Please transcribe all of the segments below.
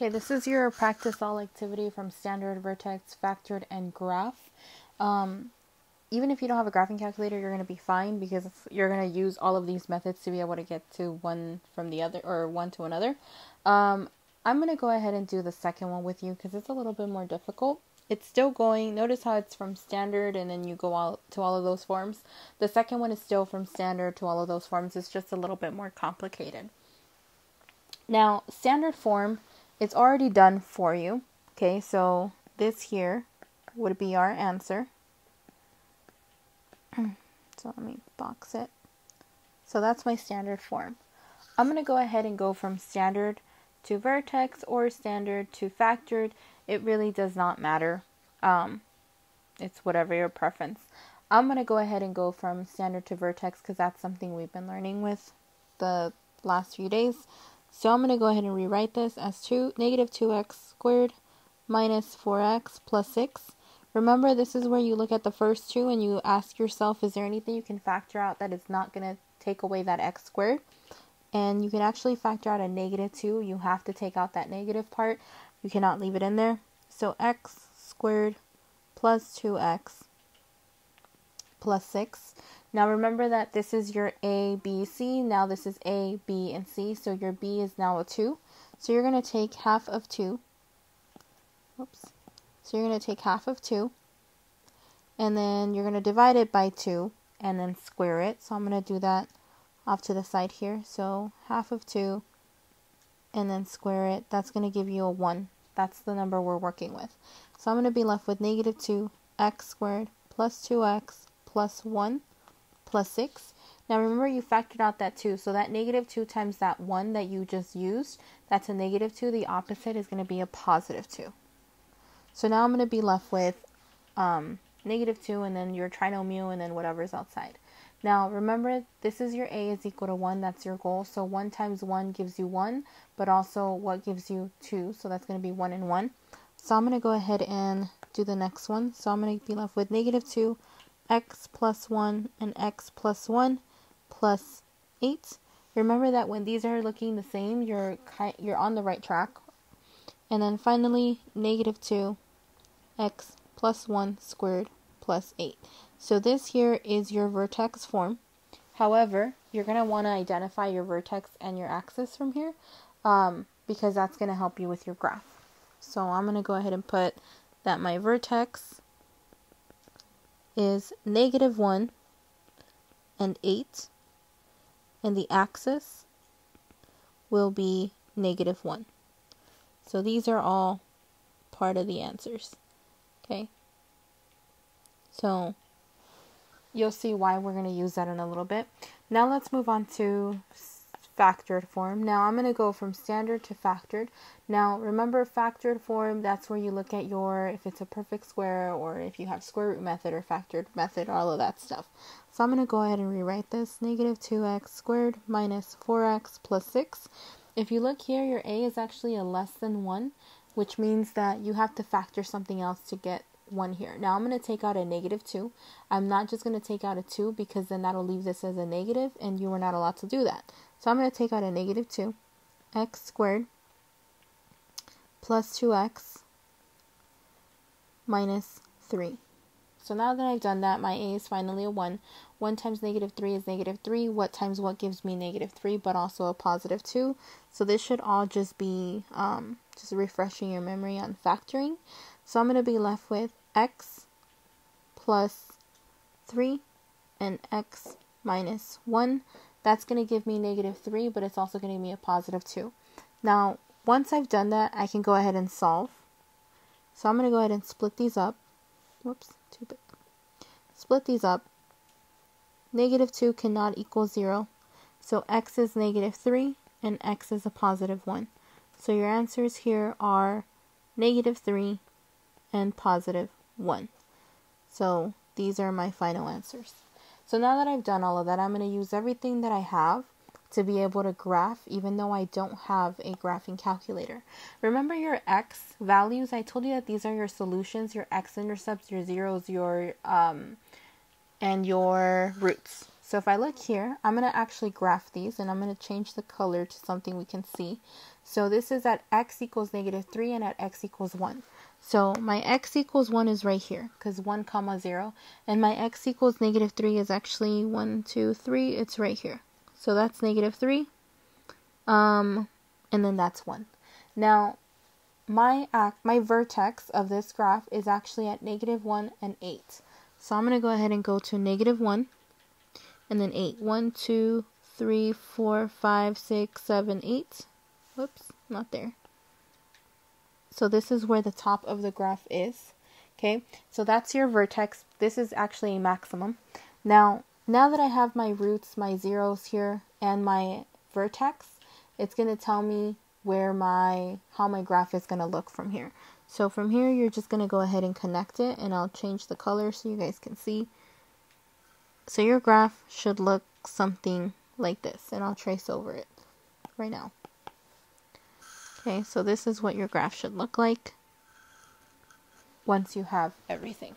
Okay, this is your practice all activity from standard, vertex, factored, and graph. Um, even if you don't have a graphing calculator, you're going to be fine because you're going to use all of these methods to be able to get to one from the other or one to another. Um, I'm going to go ahead and do the second one with you because it's a little bit more difficult. It's still going. Notice how it's from standard and then you go out to all of those forms. The second one is still from standard to all of those forms. It's just a little bit more complicated. Now, standard form it's already done for you. Okay, so this here would be our answer. so let me box it. So that's my standard form. I'm going to go ahead and go from standard to vertex or standard to factored. It really does not matter. Um, it's whatever your preference. I'm going to go ahead and go from standard to vertex because that's something we've been learning with the last few days. So I'm going to go ahead and rewrite this as 2, negative 2x squared minus 4x plus 6. Remember, this is where you look at the first two and you ask yourself, is there anything you can factor out that is not going to take away that x squared? And you can actually factor out a negative 2. You have to take out that negative part. You cannot leave it in there. So x squared plus 2x plus 6 now remember that this is your A, B, C. Now this is A, B, and C. So your B is now a 2. So you're going to take half of 2. Oops. So you're going to take half of 2. And then you're going to divide it by 2 and then square it. So I'm going to do that off to the side here. So half of 2 and then square it. That's going to give you a 1. That's the number we're working with. So I'm going to be left with negative 2x squared plus 2x plus 1 plus 6. Now remember you factored out that 2, so that negative 2 times that 1 that you just used, that's a negative 2. The opposite is going to be a positive 2. So now I'm going to be left with um, negative 2 and then your trinomial and then whatever's outside. Now remember this is your a is equal to 1, that's your goal. So 1 times 1 gives you 1, but also what gives you 2, so that's going to be 1 and 1. So I'm going to go ahead and do the next one. So I'm going to be left with negative 2 x plus 1 and x plus 1 plus 8. Remember that when these are looking the same, you're you're on the right track. And then finally, negative 2 x plus 1 squared plus 8. So this here is your vertex form. However, you're going to want to identify your vertex and your axis from here um, because that's going to help you with your graph. So I'm going to go ahead and put that my vertex is negative 1 and 8, and the axis will be negative 1. So these are all part of the answers. Okay? So you'll see why we're going to use that in a little bit. Now let's move on to factored form. Now I'm going to go from standard to factored. Now remember factored form, that's where you look at your, if it's a perfect square or if you have square root method or factored method, all of that stuff. So I'm going to go ahead and rewrite this. Negative 2x squared minus 4x plus 6. If you look here, your a is actually a less than 1, which means that you have to factor something else to get 1 here. Now I'm going to take out a negative 2. I'm not just going to take out a 2 because then that'll leave this as a negative and you are not allowed to do that. So I'm going to take out a negative 2, x squared plus 2x minus 3. So now that I've done that, my a is finally a 1. 1 times negative 3 is negative 3. What times what gives me negative 3, but also a positive 2. So this should all just be um, just refreshing your memory on factoring. So I'm going to be left with x plus 3 and x minus 1 that's going to give me negative 3, but it's also going to give me a positive 2. Now, once I've done that, I can go ahead and solve. So I'm going to go ahead and split these up. Whoops, too big. Split these up. Negative 2 cannot equal 0. So x is negative 3 and x is a positive 1. So your answers here are negative 3 and positive 1. So these are my final answers. So now that I've done all of that, I'm going to use everything that I have to be able to graph even though I don't have a graphing calculator. Remember your x values? I told you that these are your solutions, your x-intercepts, your zeros, your um and your roots. So if I look here, I'm going to actually graph these and I'm going to change the color to something we can see. So this is at x equals negative 3 and at x equals 1. So my x equals 1 is right here because 1 comma 0. And my x equals negative 3 is actually 1, 2, 3. It's right here. So that's negative 3. Um, and then that's 1. Now, my my vertex of this graph is actually at negative 1 and 8. So I'm going to go ahead and go to negative 1 and then 8. 1, 2, 3, 4, 5, 6, 7, 8. Whoops, not there. So this is where the top of the graph is. Okay, so that's your vertex. This is actually a maximum. Now, now that I have my roots, my zeros here, and my vertex, it's going to tell me where my, how my graph is going to look from here. So from here, you're just going to go ahead and connect it, and I'll change the color so you guys can see. So your graph should look something like this, and I'll trace over it right now. Okay, so this is what your graph should look like once you have everything.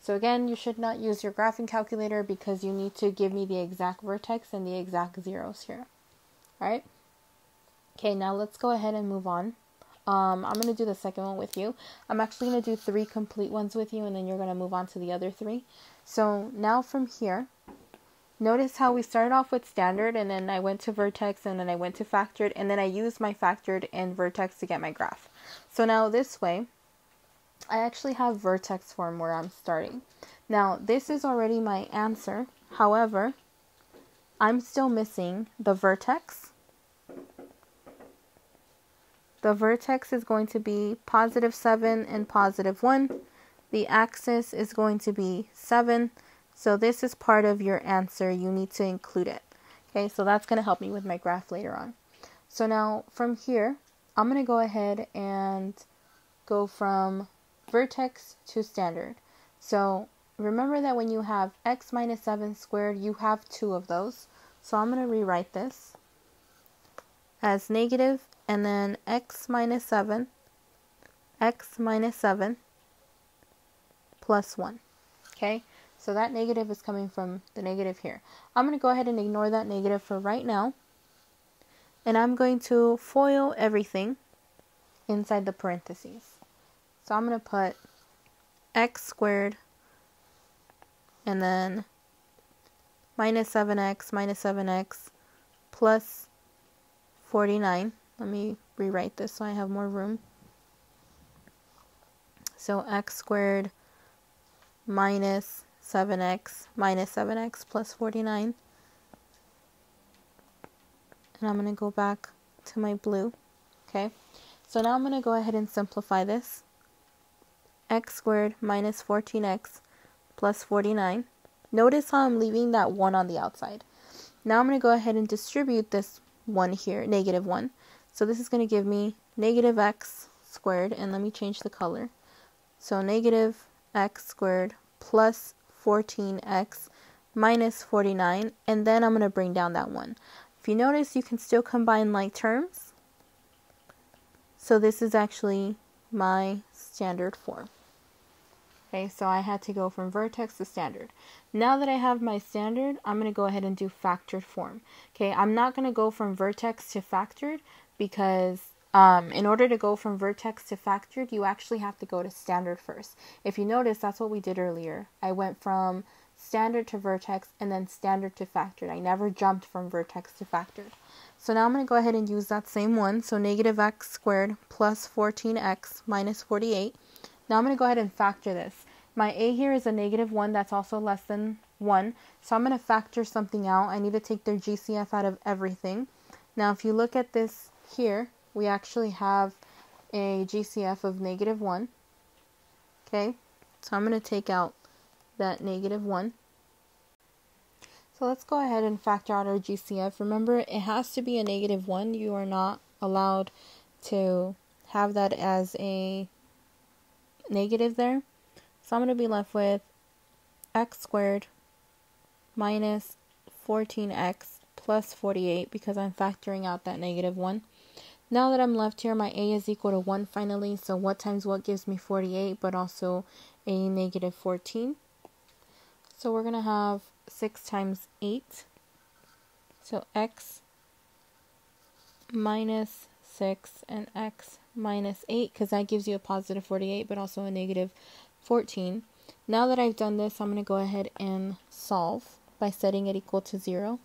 So again, you should not use your graphing calculator because you need to give me the exact vertex and the exact zeros here. Alright? Okay, now let's go ahead and move on. Um, I'm going to do the second one with you. I'm actually going to do three complete ones with you and then you're going to move on to the other three. So now from here, Notice how we started off with standard and then I went to vertex and then I went to factored and then I used my factored and vertex to get my graph. So now this way, I actually have vertex form where I'm starting. Now this is already my answer. However, I'm still missing the vertex. The vertex is going to be positive 7 and positive 1. The axis is going to be 7 so this is part of your answer. You need to include it. Okay, so that's going to help me with my graph later on. So now from here, I'm going to go ahead and go from vertex to standard. So remember that when you have x minus 7 squared, you have two of those. So I'm going to rewrite this as negative and then x minus 7, x minus 7 plus 1. Okay, so that negative is coming from the negative here. I'm going to go ahead and ignore that negative for right now. And I'm going to FOIL everything inside the parentheses. So I'm going to put x squared and then minus 7x minus 7x plus 49. Let me rewrite this so I have more room. So x squared minus 7x minus 7x plus 49. And I'm going to go back to my blue. Okay, so now I'm going to go ahead and simplify this. x squared minus 14x plus 49. Notice how I'm leaving that 1 on the outside. Now I'm going to go ahead and distribute this 1 here, negative 1. So this is going to give me negative x squared, and let me change the color. So negative x squared plus 14x minus 49, and then I'm going to bring down that 1. If you notice, you can still combine like terms. So this is actually my standard form. Okay, so I had to go from vertex to standard. Now that I have my standard, I'm going to go ahead and do factored form. Okay, I'm not going to go from vertex to factored because um, in order to go from vertex to factored, you actually have to go to standard first. If you notice, that's what we did earlier. I went from standard to vertex and then standard to factored. I never jumped from vertex to factored. So now I'm going to go ahead and use that same one. So negative x squared plus 14x minus 48. Now I'm going to go ahead and factor this. My a here is a negative 1 that's also less than 1. So I'm going to factor something out. I need to take their GCF out of everything. Now if you look at this here, we actually have a GCF of negative 1. Okay, so I'm going to take out that negative 1. So let's go ahead and factor out our GCF. Remember, it has to be a negative 1. You are not allowed to have that as a negative there. So I'm going to be left with x squared minus 14x plus 48 because I'm factoring out that negative 1. Now that I'm left here, my a is equal to 1 finally. So what times what gives me 48, but also a negative 14. So we're going to have 6 times 8. So x minus 6 and x minus 8 because that gives you a positive 48 but also a negative 14. Now that I've done this, I'm going to go ahead and solve by setting it equal to 0.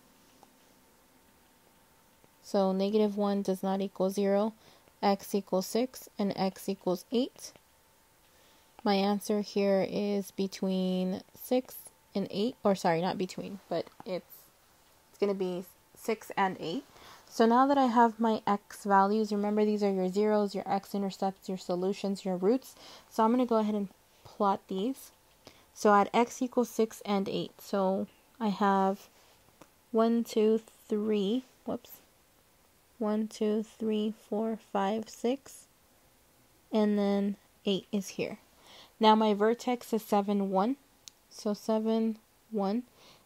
So negative 1 does not equal 0, x equals 6, and x equals 8. My answer here is between 6 and 8, or sorry, not between, but it's, it's going to be 6 and 8. So now that I have my x values, remember these are your zeros, your x-intercepts, your solutions, your roots. So I'm going to go ahead and plot these. So at x equals 6 and 8. So I have 1, 2, 3, whoops, 1, 2, 3, 4, 5, 6, and then 8 is here. Now my vertex is 7, 1, so 7, 1,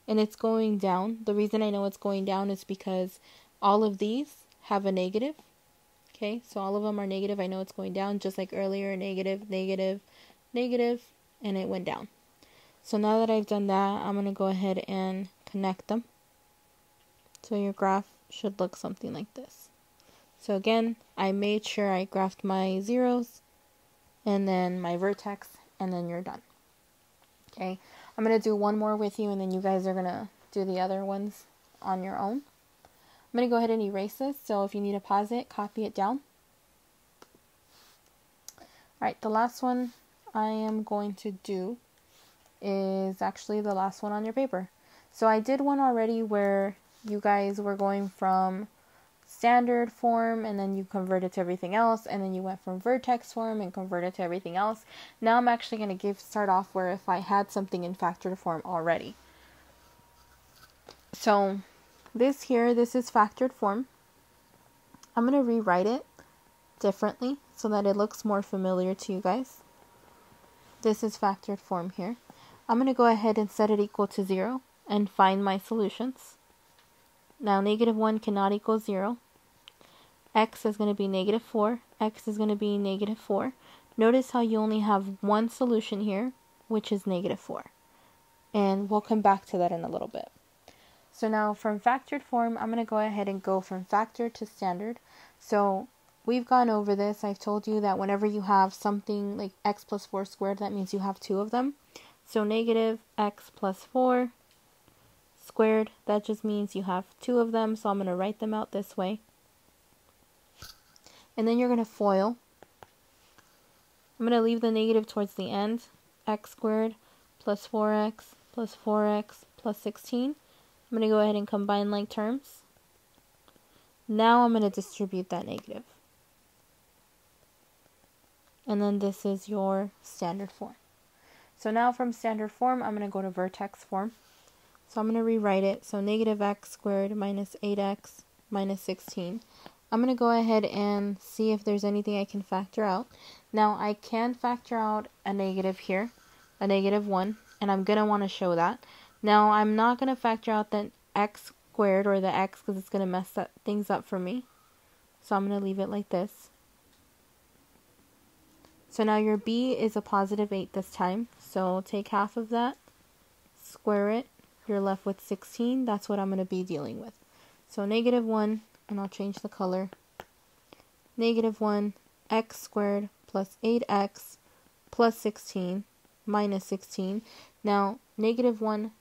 and it's going down. The reason I know it's going down is because all of these have a negative. Okay, so all of them are negative. I know it's going down just like earlier negative, negative, negative, and it went down. So now that I've done that, I'm going to go ahead and connect them. So your graph should look something like this. So again, I made sure I graphed my zeros and then my vertex and then you're done. Okay, I'm going to do one more with you and then you guys are going to do the other ones on your own. I'm going to go ahead and erase this. So if you need to pause it, copy it down. Alright, the last one I am going to do is actually the last one on your paper. So I did one already where you guys were going from standard form and then you converted to everything else and then you went from vertex form and converted to everything else. Now I'm actually going to give start off where if I had something in factored form already. So this here, this is factored form. I'm going to rewrite it differently so that it looks more familiar to you guys. This is factored form here. I'm going to go ahead and set it equal to 0 and find my solutions. Now negative 1 cannot equal 0. x is going to be negative 4. x is going to be negative 4. Notice how you only have one solution here, which is negative 4. And we'll come back to that in a little bit. So now from factored form, I'm going to go ahead and go from factored to standard. So we've gone over this. I've told you that whenever you have something like x plus 4 squared, that means you have two of them. So negative x plus 4 squared, that just means you have two of them. So I'm going to write them out this way. And then you're going to FOIL. I'm going to leave the negative towards the end. x squared plus 4x plus 4x plus 16. I'm going to go ahead and combine like terms. Now I'm going to distribute that negative. And then this is your standard form. So now from standard form, I'm going to go to vertex form. So I'm going to rewrite it. So negative x squared minus 8x minus 16. I'm going to go ahead and see if there's anything I can factor out. Now I can factor out a negative here, a negative 1, and I'm going to want to show that. Now, I'm not going to factor out the x squared or the x because it's going to mess things up for me. So I'm going to leave it like this. So now your b is a positive 8 this time. So take half of that, square it, you're left with 16. That's what I'm going to be dealing with. So negative 1, and I'll change the color. Negative 1, x squared plus 8x plus 16 minus 16. Now, negative 1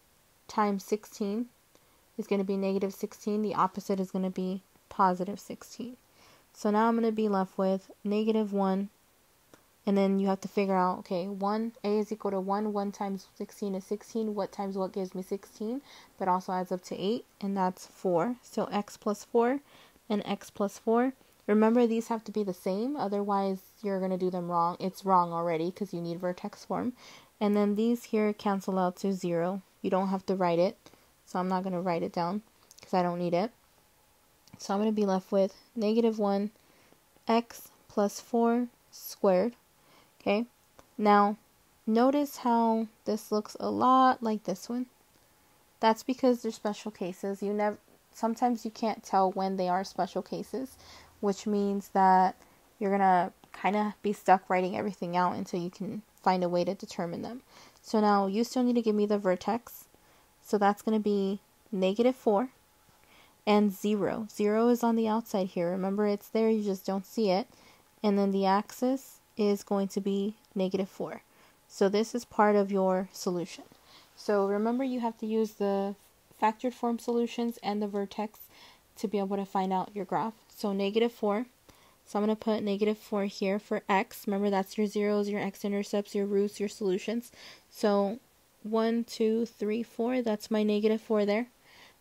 times 16 is going to be negative 16. The opposite is going to be positive 16. So now I'm going to be left with negative 1. And then you have to figure out, okay, 1, a is equal to 1. 1 times 16 is 16. What times what gives me 16? But also adds up to 8, and that's 4. So x plus 4 and x plus 4. Remember, these have to be the same, otherwise you're going to do them wrong. It's wrong already because you need vertex form. And then these here cancel out to 0. You don't have to write it. So I'm not going to write it down because I don't need it. So I'm going to be left with negative 1 x plus 4 squared. Okay. Now, notice how this looks a lot like this one. That's because they're special cases. You never sometimes you can't tell when they are special cases, which means that you're to kind of be stuck writing everything out until you can find a way to determine them. So now you still need to give me the vertex. So that's going to be negative 4. and 0. 0 is on the outside here. Remember, it's there, you just don't see it. And then the axis is going to be negative 4. So this is part of your solution. So remember, you have to use the factored form solutions and the vertex to be able to find out your graph. So negative 4. So I'm going to put negative 4 here for x. Remember, that's your zeros, your x-intercepts, your roots, your solutions. So 1, 2, 3, 4. That's my negative 4 there.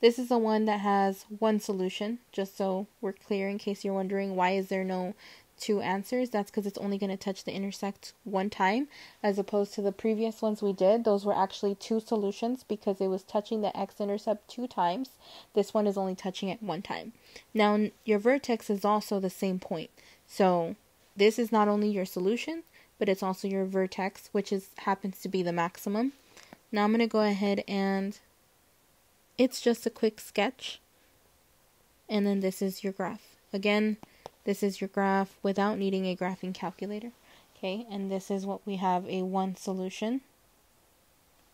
This is the one that has one solution, just so we're clear in case you're wondering why is there no two answers. That's because it's only going to touch the intersect one time, as opposed to the previous ones we did. Those were actually two solutions because it was touching the x-intercept two times. This one is only touching it one time. Now, your vertex is also the same point. So, this is not only your solution, but it's also your vertex, which is happens to be the maximum. Now I'm going to go ahead and it's just a quick sketch. And then this is your graph. Again, this is your graph without needing a graphing calculator. Okay, and this is what we have a one solution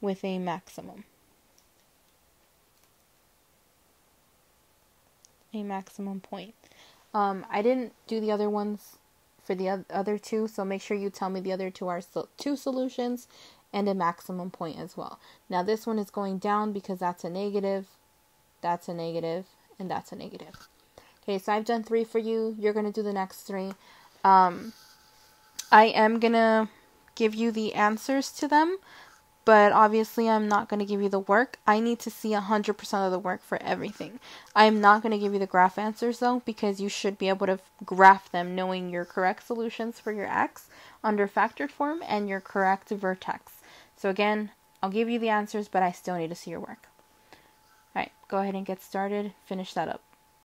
with a maximum. A maximum point. Um, I didn't do the other ones for the other two, so make sure you tell me the other two are two solutions and a maximum point as well. Now this one is going down because that's a negative, that's a negative, and that's a negative. Okay, so I've done three for you. You're going to do the next three. Um, I am going to give you the answers to them, but obviously I'm not going to give you the work. I need to see 100% of the work for everything. I'm not going to give you the graph answers though, because you should be able to graph them knowing your correct solutions for your x under factored form and your correct vertex. So again, I'll give you the answers, but I still need to see your work. Alright, go ahead and get started. Finish that up.